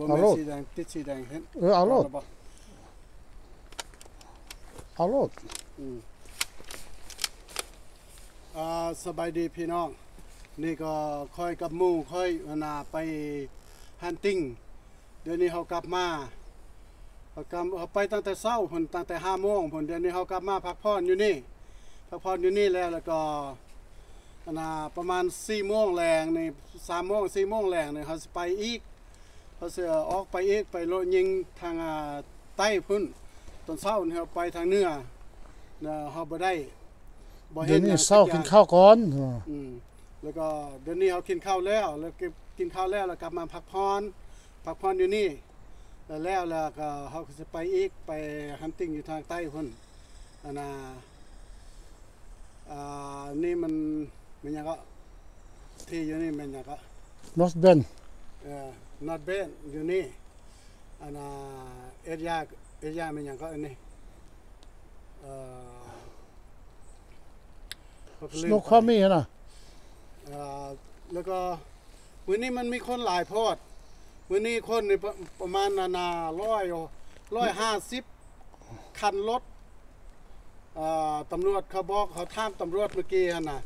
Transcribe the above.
บ่เอาแม่โลนดสีแดงติดสีแดงเห็นเออเอาโลดแล้วบ่เอาโลดอืมอ่าสบายดีพี่น้อง นี่ก็ค่อยกับหมู่ค่อยนาไปฮันติงเดี๋ยวนี้เขากลับมาเขากลับเขาไปตั้งแต่เช้าพุ่นตั้งแต่5โมงพุ่นเดี๋ยวนี้เขากลับมาพักผ่อนอยู่นี่พักผ่อนอยู่นี่แล้วแล้วก็อันนาประมาณ4โมงแรงนี่3โมง4โมงแรงนี่เขาสิไปอีก เขาสิออกไปอีกไปโลดยิงทางอ่าใต้พุ่นตอนเช้านี่เขาไปทางเหนือนะเขาบ่ได้บ่เดี๋เห็ยนวนี้หยังเศร้าสักินอย่งข้าวก่อนอืมแล้วก็เดี๋ยวนี้เขากินข้าวแล้ว แล้วก็กินข้าวแล้วแล้วกลับมาพักผ่อนพักผ่อนอยู่นี่แล้วแล้วแล้วก็เขาก็จะไปอีกไปฮันติงอยู่ทางใต้พุ่นอันน่ะอ่านี่มันมันหยังก็ที่อยู่นี่มันหยังก็นอสเบน เอ่อ not bad อยู่นี่อันน่ะเอ็ดยาเอ็ดยามันหยังก็อันนี้เอ่อสโนคามีนะอ่าแล้วก็วันนี้มันมีคนหลายโพอดวันนี้คนนี่ประประมาณนานาร้อยร้อยห้าสิบคันรถอ่าตำรวจเขาบอกเขาท่ามตำรวจเมื่อกี้หั่นน่ะ